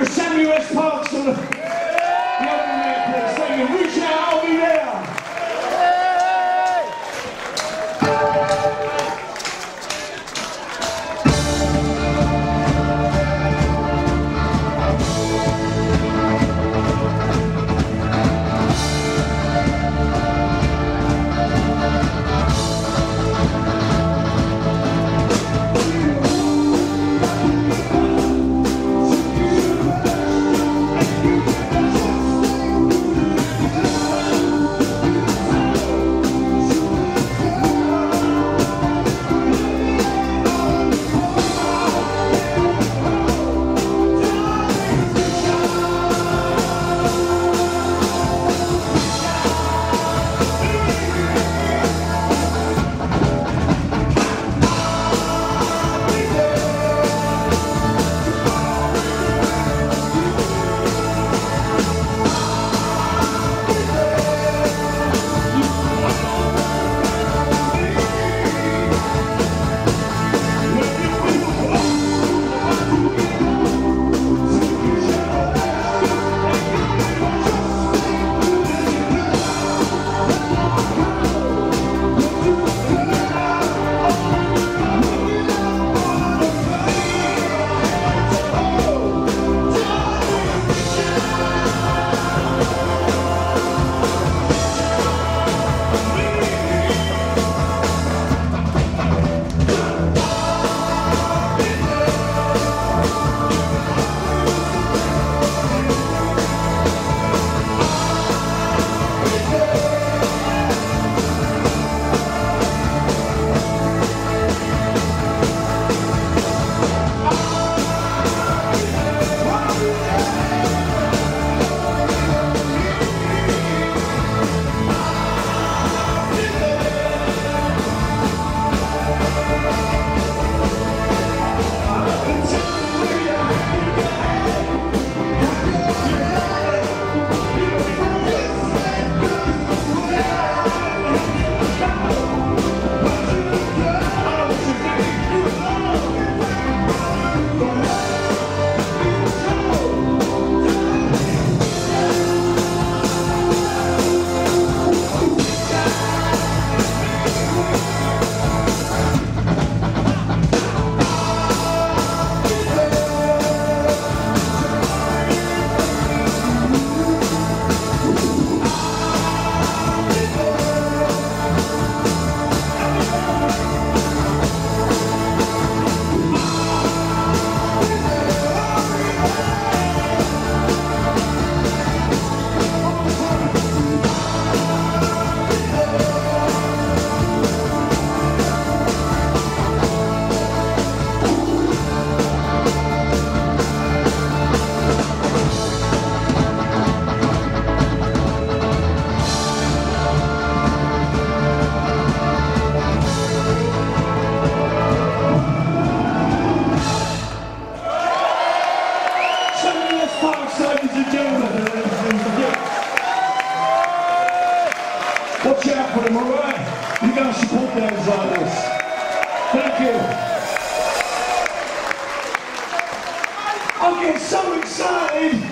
for Samuel S. Parks the, yeah. Reach out, I'll be there. This. Thank you. Getting so excited.